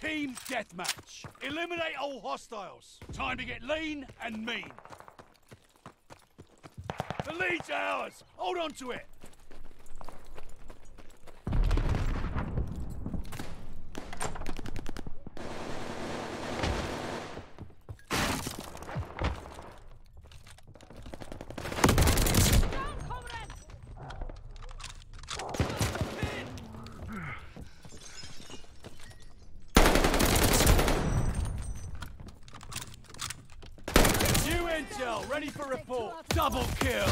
Team deathmatch. Eliminate all hostiles. Time to get lean and mean. The lead's ours. Hold on to it. Intel, ready for report. Double kill.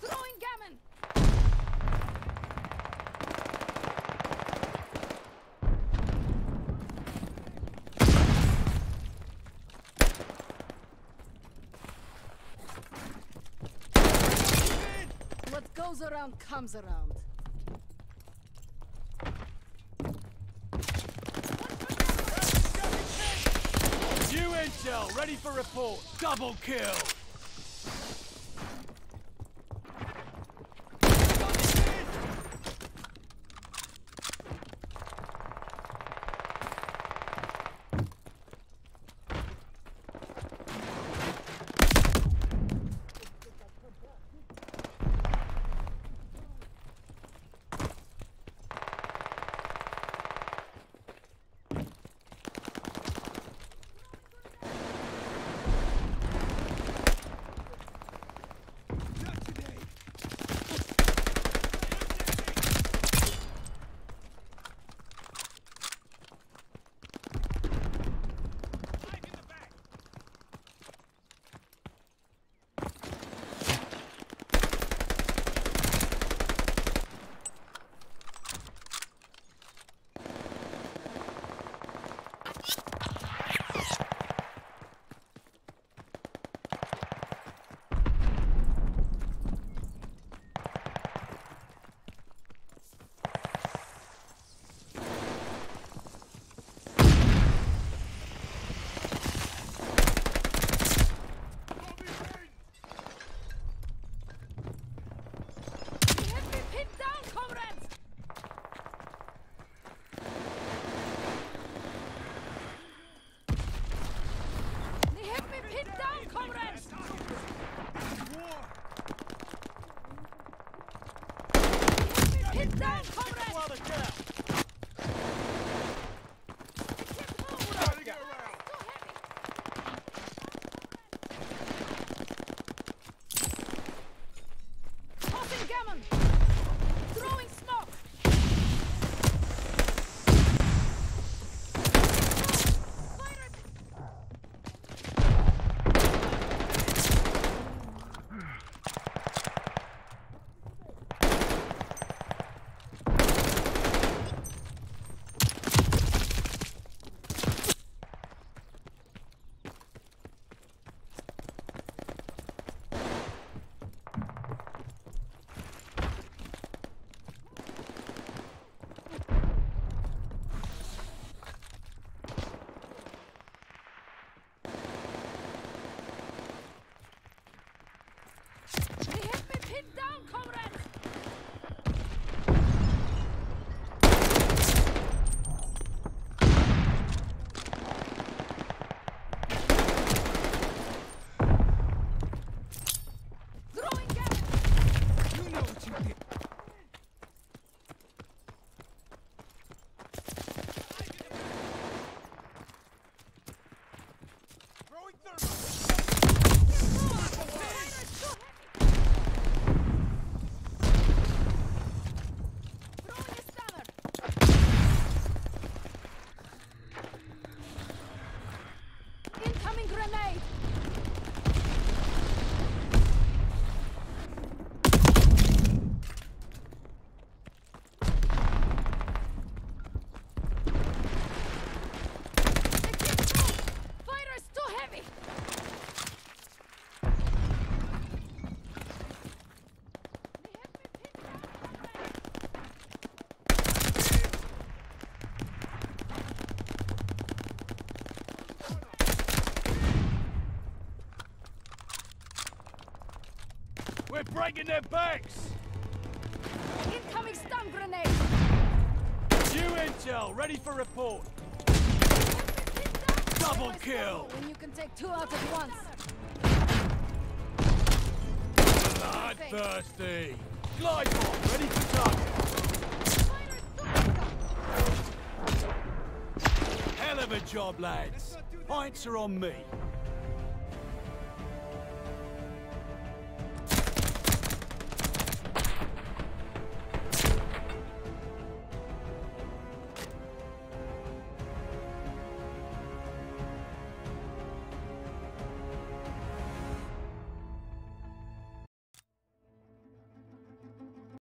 Throwing gammon! What goes around comes around. New intel, ready for report. Double kill. Throwing breaking their backs! Incoming stun grenade! New intel, ready for report. Double kill! When you can take two out at once. Bloodthirsty! Glide bomb, ready for target. Hell of a job, lads. Pints are on me.